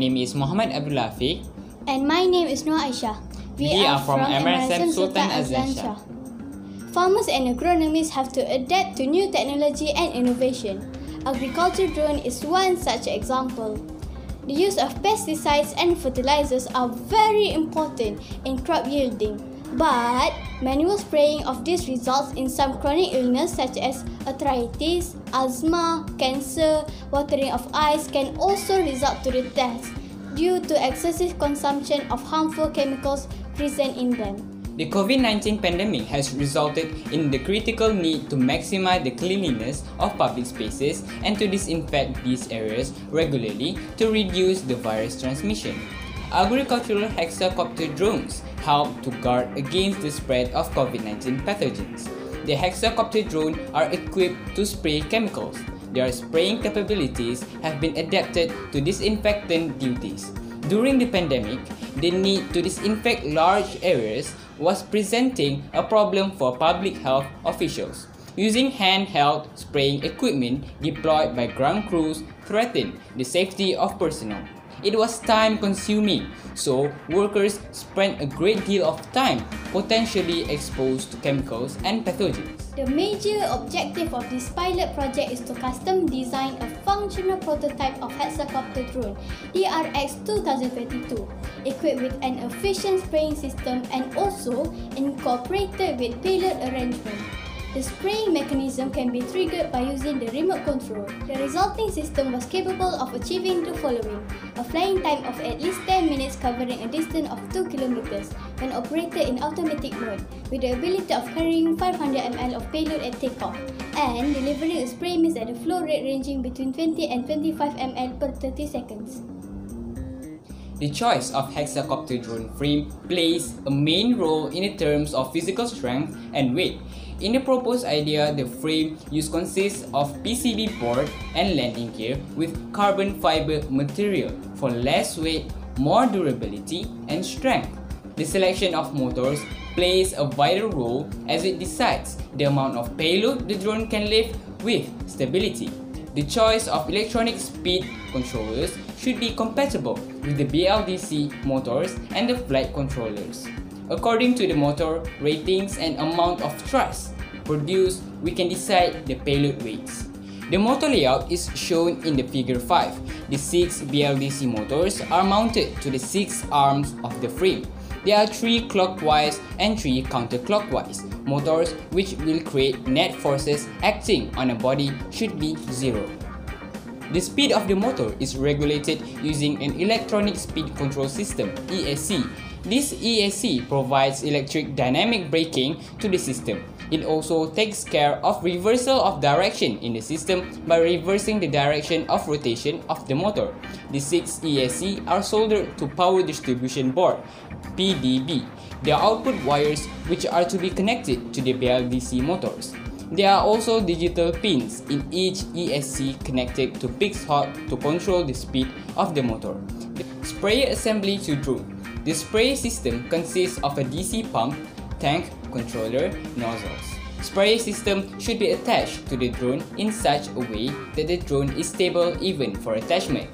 name is Muhammad Abdullah Afiq. And my name is Noor Aisha. We, are, from, MRSM Sultan Azlan Shah. Farmers and agronomists have to adapt to new technology and innovation. Agriculture drone is one such example. The use of pesticides and fertilizers are very important in crop yielding. But manual spraying of these results in some chronic illness such as arthritis, asthma, cancer, watering of eyes can also result to the death due to excessive consumption of harmful chemicals present in them. The COVID-19 pandemic has resulted in the critical need to maximize the cleanliness of public spaces and to disinfect these areas regularly to reduce the virus transmission. Agricultural hexacopter drones help to guard against the spread of COVID-19 pathogens. The hexacopter drones are equipped to spray chemicals. Their spraying capabilities have been adapted to disinfectant duties. During the pandemic, the need to disinfect large areas was presenting a problem for public health officials. Using handheld spraying equipment deployed by ground crews threatened the safety of personnel. It was time consuming, so workers spent a great deal of time potentially exposed to chemicals and pathogens. The major objective of this pilot project is to custom design a functional prototype of hexacopter drone DRX 2022 equipped with an efficient spraying system and also incorporated with payload arrangement. The spraying mechanism can be triggered by using the remote control. The resulting system was capable of achieving the following. A flying time of at least 10 minutes covering a distance of 2 kilometers when operated in automatic mode with the ability of carrying 500 ml of payload at takeoff and delivering a spray mist at a flow rate ranging between 20 and 25 ml per 30 seconds. The choice of hexacopter drone frame plays a main role in terms of physical strength and weight in the proposed idea, the frame use consists of PCB board and landing gear with carbon fiber material for less weight, more durability, and strength. The selection of motors plays a vital role as it decides the amount of payload the drone can lift with stability. The choice of electronic speed controllers should be compatible with the BLDC motors and the flight controllers. According to the motor ratings and amount of thrust produced, we can decide the payload weights. The motor layout is shown in the figure 5. The 6 BLDC motors are mounted to the 6 arms of the frame. There are 3 clockwise and 3 counterclockwise motors which will create net forces acting on a body should be 0. The speed of the motor is regulated using an electronic speed control system ESC this ESC provides electric dynamic braking to the system. It also takes care of reversal of direction in the system by reversing the direction of rotation of the motor. The six ESC are soldered to power distribution board PDB. Are output wires which are to be connected to the BLDC motors. There are also digital pins in each ESC connected to PIXHawk to control the speed of the motor. The sprayer assembly to drone the spray system consists of a DC pump, tank, controller, nozzles. Spray system should be attached to the drone in such a way that the drone is stable even for attachment.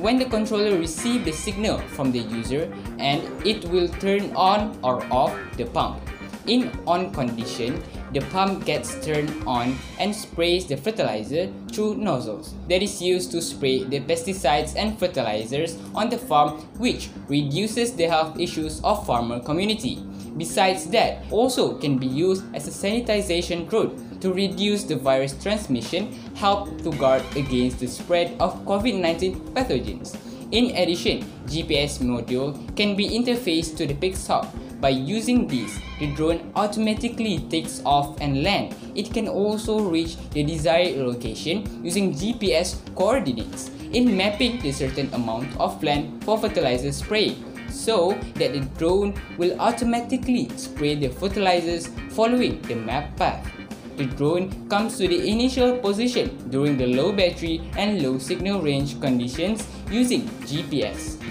When the controller receives the signal from the user and it will turn on or off the pump. In on condition, the pump gets turned on and sprays the fertilizer through nozzles that is used to spray the pesticides and fertilizers on the farm which reduces the health issues of farmer community. Besides that, also can be used as a sanitization drone to reduce the virus transmission, help to guard against the spread of COVID-19 pathogens. In addition, GPS module can be interfaced to the PIXHawk by using this, the drone automatically takes off and land. It can also reach the desired location using GPS coordinates in mapping the certain amount of land for fertilizer spray so that the drone will automatically spray the fertilizers following the map path. The drone comes to the initial position during the low battery and low signal range conditions using GPS.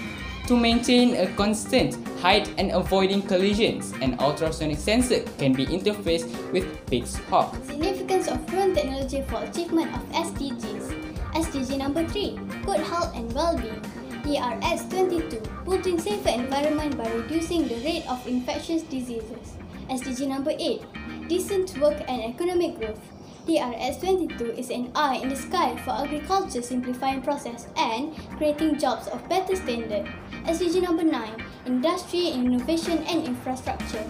To maintain a constant height and avoiding collisions, an ultrasonic sensor can be interfaced with PIXHawk. Significance of drone technology for achievement of SDGs. SDG number 3, good health and well-being. DRX22, building safer environment by reducing the rate of infectious diseases. SDG number 8, decent work and economic growth. DRX22 is an eye in the sky for agriculture simplifying process and creating jobs of better standard. SDG number 9, industry, innovation and infrastructure.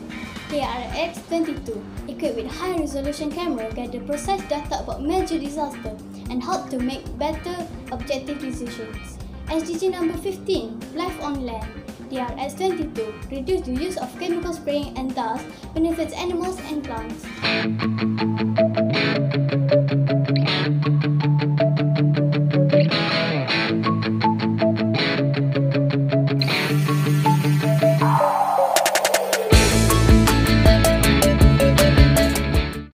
DRX22, equipped with high-resolution camera, gather precise data about major disaster and help to make better objective decisions. SDG number 15, Life on Land. DRX22, reduce the use of chemical spraying and thus benefits animals and plants.